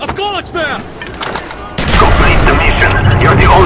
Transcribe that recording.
Осколочная! Complete the mission. You're the only